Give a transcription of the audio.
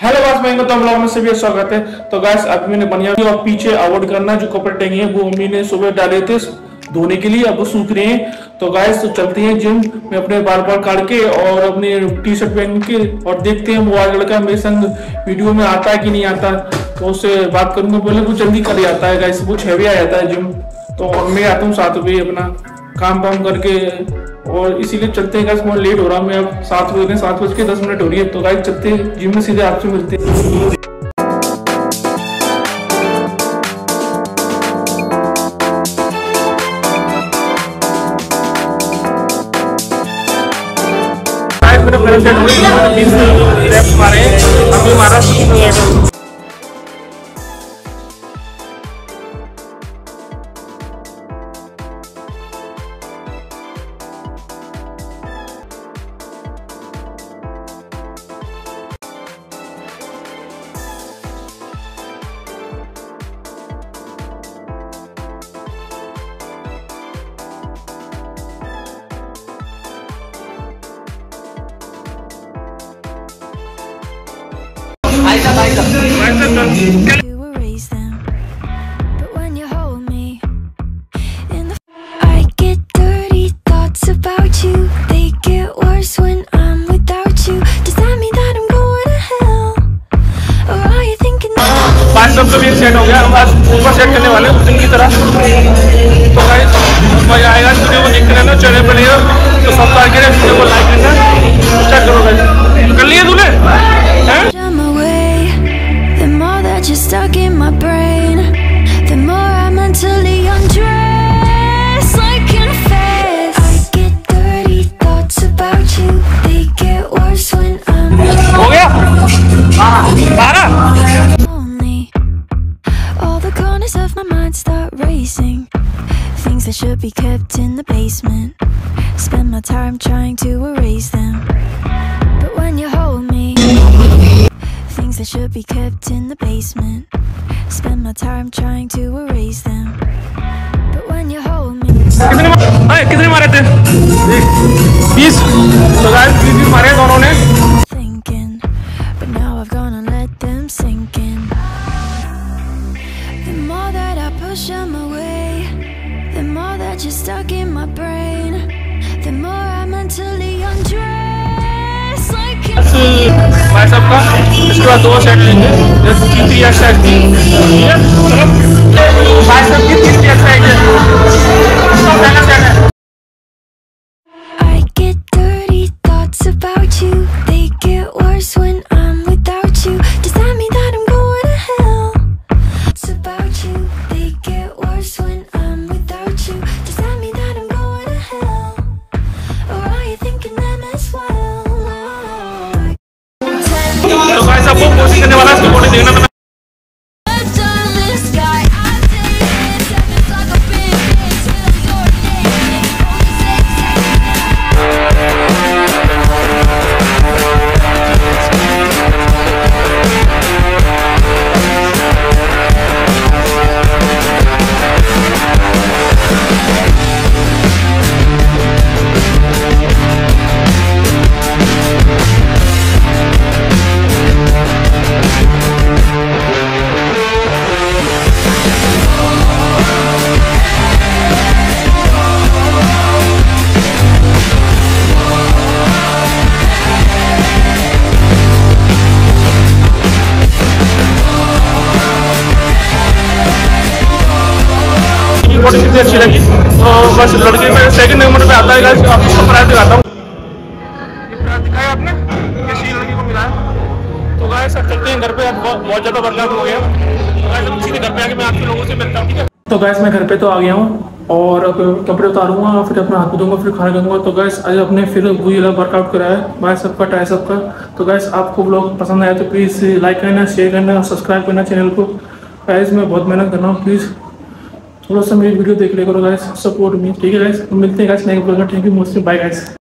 Hello guys, मैं तो blog में सभी स्वागत है। तो गाइस अभी मैंने बढ़िया और पीछे अवॉइड करना जो कपड़े टंगे हैं, वो मम्मी ने सुबह डाले थे धोने के लिए, अब वो सूख रहे हैं। तो गाइस तो चलते हैं जिम। में अपने बाल बाल काट के और अपने टी शर्ट पहन के और देखते हैं, वो आज लड़का मेरे संग वीडियो में आता है कि नहीं आता। तो उससे बात करूँगा, बोले वो जल्दी कर आता है, गाइस, वो छह आ जाता है जिम। तो मैं आता हूँ सात बजे अपना। काम वाम करके, और इसीलिए चलते हैं। गाइस, बहुत लेट हो रहा मैं अब सात बज रहे सात बज के दस मिनट हो रही है। तो गाइस, चलते हैं। जिम में सीधे आपसे मिलते हैं। फ्रेंड से मारे अभी पाँच सौ भी सेट हो गया हम आज ऊपर सेट करने वाले हैं उस दिन की तरह। तो गाइस मज़ा आएगा वीडियो को देखते रहना चैनल पर तो सब्सक्राइब करें वीडियो को लाइक करना चेक करो कर लिए तूने? mind start racing. Things that should be kept in the basement. Spend my time trying to erase them. But when you hold me, things that should be kept in the basement. Spend my time trying to erase them. But when you hold me, कितने मा- अरे, कितने मारे थे बीस तो guys बीस बीस मारे दोनों ने you're stuck in my brain, the more I mentally undress. Like an भाई साहब का इसके बाद दो सेट लेंगे। थ्री एक्सरसाइज की ठीक है? चलो भाई साहब की थ्री एक्सरसाइज है इसका पहला सेट है। भाई साहब वो कोशिश करने बॉडी कितनी अच्छी लगी। तो बस लड़के में सेकंड नंबर पे आता है गाइस आपको प्राइस दिखाता हूँ। दिखाया आपने? किसी लड़की को मिला? तो गाइस अब चलते हैं घर पे अब बहुत ज़्यादा वर्कआउट हो गया सीधे घर पे आके मैं आपके लोगों से मिलता हूँ, ठीक है? तो गैस मैं घर पे तो आ गया हूँ और अब कपड़े उतारूँगा, फिर अपना हाथ धोऊँगा, फिर खाना खाऊँगा। तो गैस आज अपने फिर वही वर्कआउट कराया बाय सबका, टाई सबका। तो गैस आपको ब्लॉग पसंद आया तो प्लीज़ लाइक करना शेयर करना सब्सक्राइब करना चैनल को। गैस मैं बहुत मेहनत कर रहा हूँ प्लीज़ थोड़ा सा मेरी वीडियो देख ले करो गाइस सपोर्ट मी ठीक है गैस मिलते हैं गाइस नेक्स्ट ब्लॉग में। Thank you most bye guys